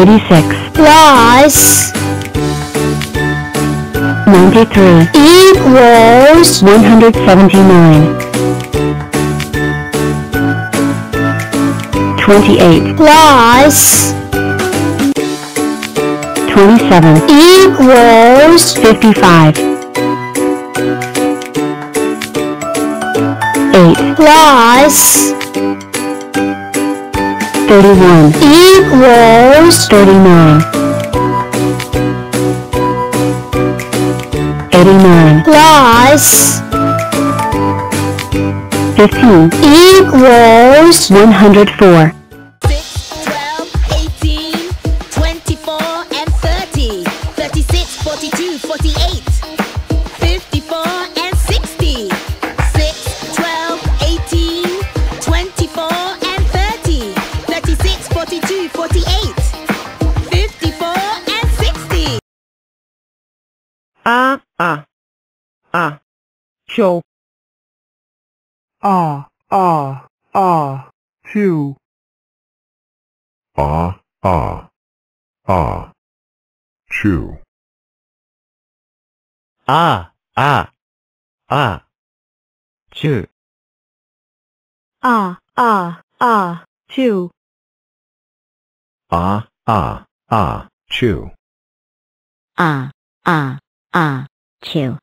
86 plus 93 equals 179 28 plus 27 equals 55 8 plus 31 equals 39 89 plus 15 equals 104 a a a. Show. A a a. Two a a a. Chew a a a. Chew a a a. Chew a a a. Chew a a ah two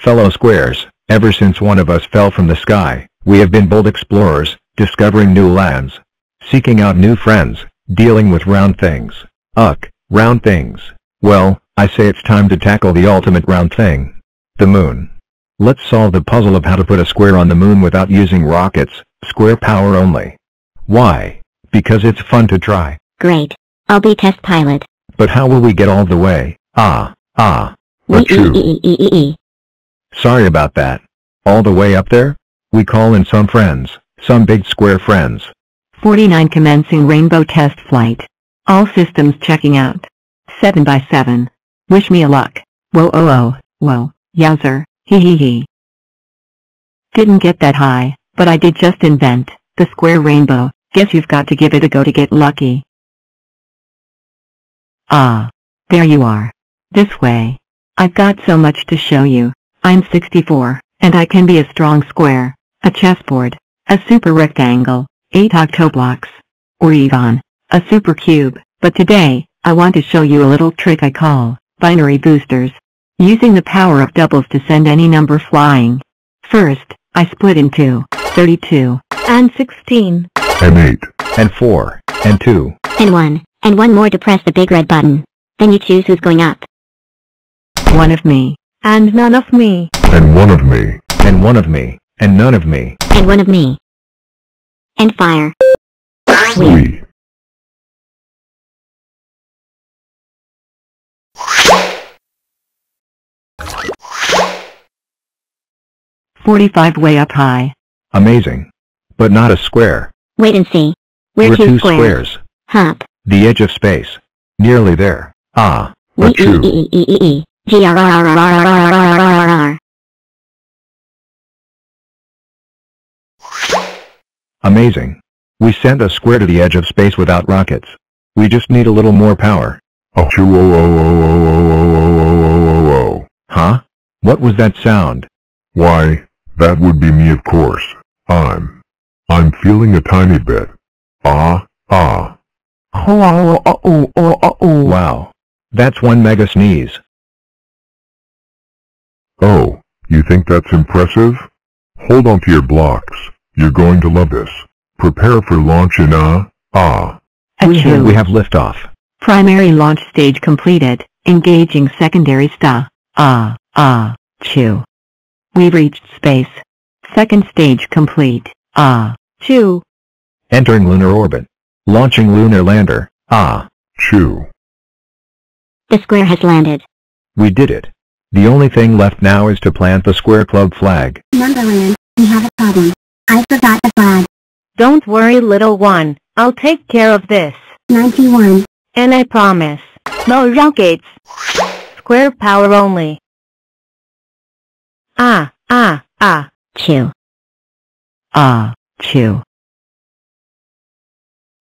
Fellow squares, ever since one of us fell from the sky, we have been bold explorers, discovering new lands, seeking out new friends, dealing with round things. Ugh, round things. Well, I say it's time to tackle the ultimate round thing. The moon. Let's solve the puzzle of how to put a square on the moon without using rockets, square power only. Why? Because it's fun to try. Great. I'll be test pilot. But how will we get all the way? Ah, ah. E e Achoo. e e e e. Sorry about that. All the way up there? We call in some friends, some big square friends. 49 commencing rainbow test flight. All systems checking out. 7 by 7. Wish me a luck. Whoa oh oh, whoa, yowzer, hee hee hee. Didn't get that high, but I did just invent, the square rainbow, guess you've got to give it a go to get lucky. Ah. There you are. This way. I've got so much to show you. I'm 64, and I can be a strong square, a chessboard, a super rectangle, 8 octoblocks, or even, a super cube, but today, I want to show you a little trick I call, binary boosters. Using the power of doubles to send any number flying. First, I split in two, 32, and 16. And 8. And 4. And 2. And 1. And one more to press the big red button. Then you choose who's going up. One of me, and none of me. And 1 of me. And 1 of me. And none of me. And one of me. And fire. We. Forty-five way up high. Amazing. But not a square. Wait and see. We're, We're two, two squares. squares. Hop. The edge of space. Nearly there. Ah. We e Achoo. e e e Amazing. We sent a square to the edge of space without rockets. We just need a little more power. Huh? What was that sound? Why, that would be me of course. I'm... I'm feeling a tiny bit. Ah, ah. Wow, that's one mega sneeze. Oh, you think that's impressive? Hold on to your blocks. You're going to love this. Prepare for launch in a, ah. Achoo. We have liftoff. Primary launch stage completed, engaging secondary sta. Ah, ah, chew. We've reached space. Second stage complete. Ah, chew. Entering lunar orbit. Launching lunar lander. Ah. Chew. The square has landed. We did it. The only thing left now is to plant the Square Club flag. Numberland, we have a problem. I forgot the flag. Don't worry little one, I'll take care of this. 91. And I promise, no rockets. Square power only. Ah, ah, ah. Chew. Ah, chew.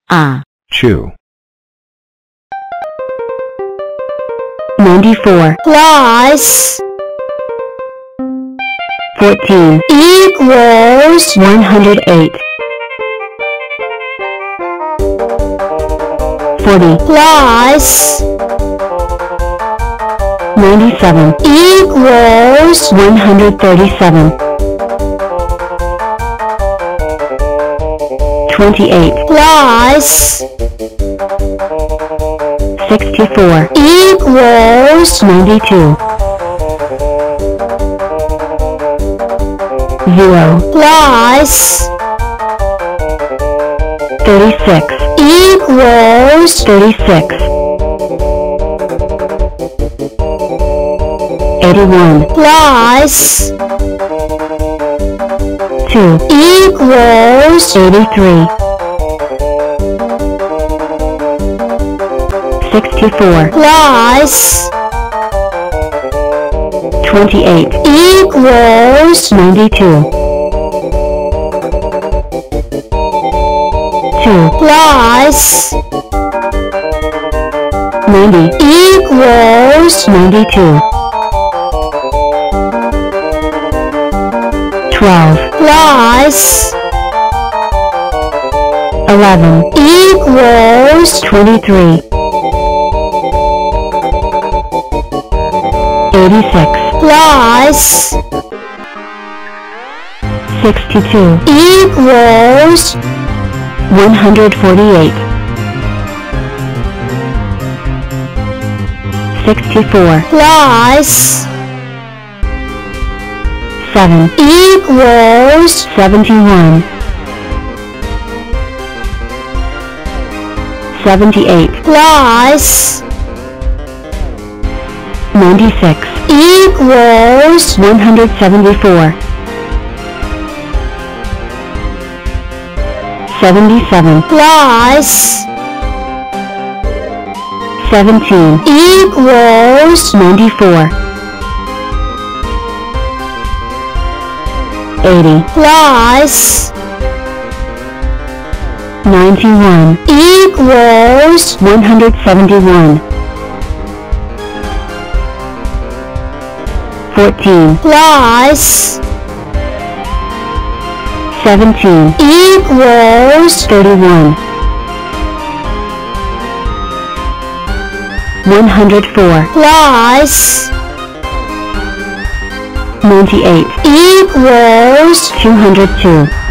Ah. Chew. 94, plus 14, equals 108. 40, plus 97, equals 137. 28, plus 64, equals 92. 0, plus 36, equals 36. 81, plus 2, equals 83. 64, plus 28, equals 92. 2, plus 90, equals 92. 12, plus 11, equals 23. 86, plus 62, equals 148. 64, plus 7, equals 71. 78, plus 96, equals 174. 77, plus 17, equals 94. 80, plus 91, equals 171. 14, plus 17, equals 31. 104, plus 98, equals 202.